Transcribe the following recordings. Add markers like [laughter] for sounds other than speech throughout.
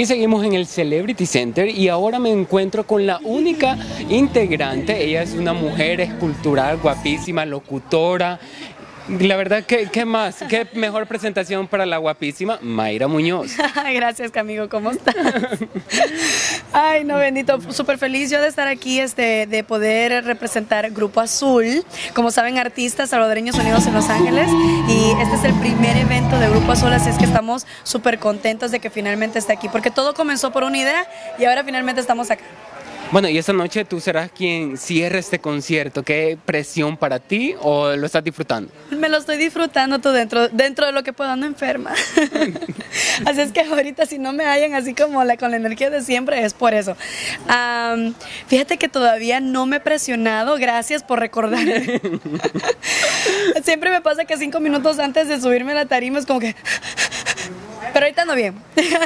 y seguimos en el Celebrity Center y ahora me encuentro con la única integrante. Ella es una mujer escultural, guapísima, locutora. La verdad, ¿qué, ¿qué, más? ¿Qué mejor presentación para la guapísima Mayra Muñoz? [laughs] Gracias, Camigo, ¿cómo estás? Ay, no, bendito, súper feliz yo de estar aquí, este, de poder representar Grupo Azul. Como saben, artistas salvadoreños unidos en Los Ángeles y este es el primer evento de Grupo Azul, así es que estamos súper contentos de que finalmente esté aquí, porque todo comenzó por una idea y ahora finalmente estamos acá. Bueno, y esta noche tú serás quien cierre este concierto. ¿Qué presión para ti o lo estás disfrutando? Me lo estoy disfrutando todo dentro, dentro de lo que puedo, ando enferma. [laughs] así es que ahorita si no me hallan así como la, con la energía de siempre es por eso. fíjate que todavía no me he presionado, gracias por recordar. [laughs] siempre me pasa que cinco minutos antes de subirme a la tarima es como que... Pero ahorita ando bien.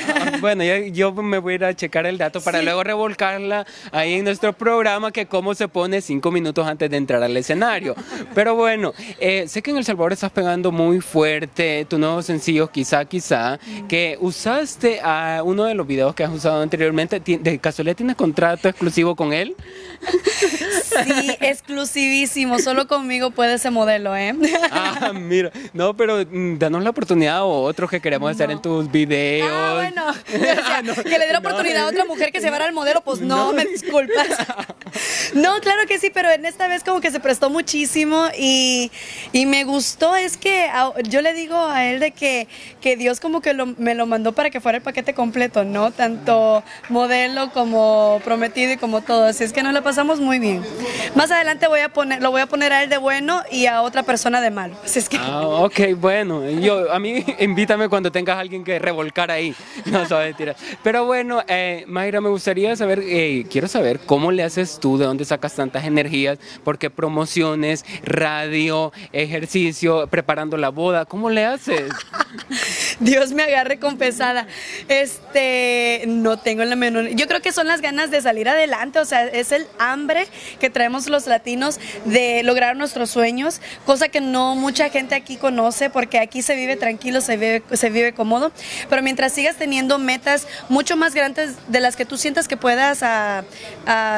Ah, bueno, yo, me voy a ir a checar el dato para luego revolcarla ahí en nuestro programa que cómo se pone cinco minutos antes de entrar al escenario. Pero bueno, eh, sé que en El Salvador estás pegando muy fuerte tu nuevo sencillo, quizá, quizá, que usaste a uno de los videos que has usado anteriormente. ¿De casualidad tienes contrato exclusivo con él? Sí, exclusivísimo. Solo conmigo puede ese modelo, ¿eh? Ah, mira. No, pero mm, danos la oportunidad o otros que queremos estar en videos. Ah, bueno. Ah, [laughs] que le dé la oportunidad a otra mujer que se vara al modelo, pues no, me disculpas. [laughs] No, claro que sí, pero en esta vez como que se prestó muchísimo y, y me gustó. Es que yo le digo a él de que, que Dios como que me lo mandó para que fuera el paquete completo, ¿no? Tanto modelo como prometido y como todo. Así es que nos la pasamos muy bien. Más adelante voy a poner, lo voy a poner a él de bueno y a otra persona de malo. Así es que... Ah, ok, bueno. Yo, a mí [laughs] invítame cuando tengas alguien que revolcar ahí. [laughs] No, sabe mentira. Pero bueno, eh, Mayra, me gustaría saber, eh, quiero saber cómo le haces tú, de dónde sacas tantas energías, porque promociones, radio, ejercicio, preparando la boda, ¿cómo le haces? [laughs] Dios me agarre con pesada. Este, no tengo la menor. Yo creo que son las ganas de salir adelante, o sea, es el hambre que traemos los latinos de lograr nuestros sueños, cosa que no mucha gente aquí conoce, porque aquí se vive tranquilo, se vive, se vive cómodo, pero mientras sigas teniendo metas mucho más grandes de las que tú sientas que puedas a,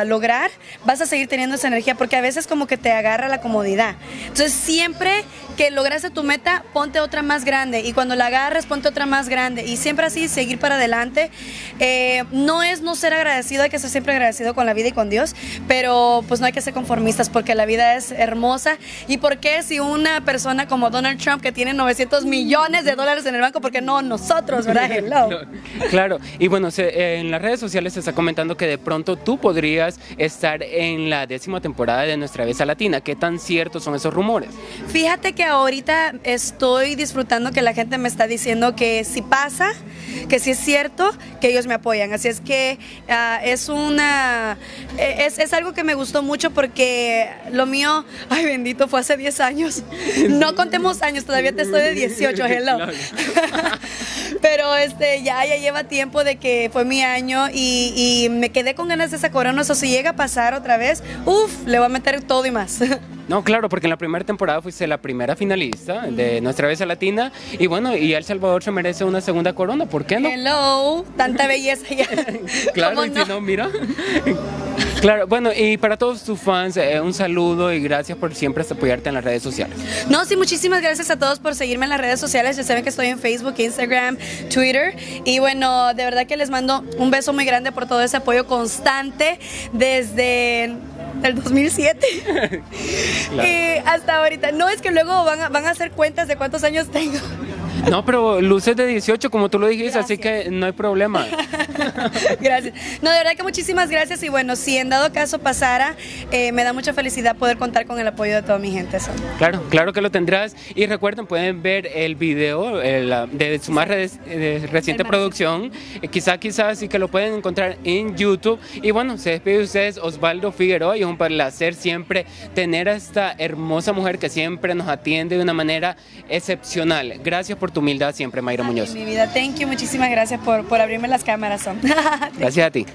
lograr, vas a seguir teniendo esa energía, porque a veces como que te agarra la comodidad. Entonces siempre que lograste tu meta, ponte otra más grande y cuando la agarres, ponte otra más grande y siempre así seguir para adelante. Eh, no es no ser agradecido, hay que ser siempre agradecido con la vida y con Dios, pero pues no hay que ser conformistas porque la vida es hermosa y porque si una persona como Donald Trump que tiene 900 millones de dólares en el banco, porque no nosotros, ¿verdad? [laughs] Hello. claro, y bueno, eh, en las redes sociales se está comentando que de pronto tú podrías estar en la décima temporada de Nuestra Besa Latina. ¿Qué tan ciertos son esos rumores? Fíjate que ahorita estoy disfrutando que la gente me está diciendo que si pasa, que si es cierto, que ellos me apoyan. Así es que ah, es una, e, es, es, algo que me gustó mucho porque lo mío, ay bendito, fue hace 10 años. No contemos años, todavía te estoy de 18, [laughs] hello. [laughs] Pero este, ya, ya lleva tiempo de que fue mi año y, y me quedé con ganas de esa corona. O sea, si llega a pasar otra vez, uff, le voy a meter todo y más. [laughs] No, claro, porque en la primera temporada fuiste la primera finalista de nuestra besa latina y bueno, y El Salvador se merece una segunda corona, ¿por qué no? Hello, tanta belleza ya. [laughs] claro, y si no, mira. Claro, bueno, y para todos tus fans, eh, un saludo y gracias por siempre apoyarte en las redes sociales. No, sí, muchísimas gracias a todos por seguirme en las redes sociales. Ya saben que estoy en Facebook, Instagram, Twitter. Y bueno, de verdad que les mando un beso muy grande por todo ese apoyo constante desde el 2007 [laughs] y hasta ahorita. No es que luego van a, van a hacer cuentas de cuántos años tengo. No, pero luces de 18, como tú lo dijiste, así que no hay problema. [laughs] gracias. No, de verdad que muchísimas gracias y bueno, si en dado caso pasara, eh, me da mucha felicidad poder contar con el apoyo de toda mi gente. Claro, claro que lo tendrás. Y recuerden, pueden ver el video de su más reciente producción. Eh, quizá, quizás sí que lo pueden encontrar en YouTube. Y bueno, se despide de ustedes Osvaldo Figueroa y es un placer siempre tener a esta hermosa mujer que siempre nos atiende de una manera excepcional. Gracias por tu humildad siempre, Mayra Muñoz. Mi vida, thank you, muchísimas gracias por, por abrirme las cámaras. [laughs] gracias a ti.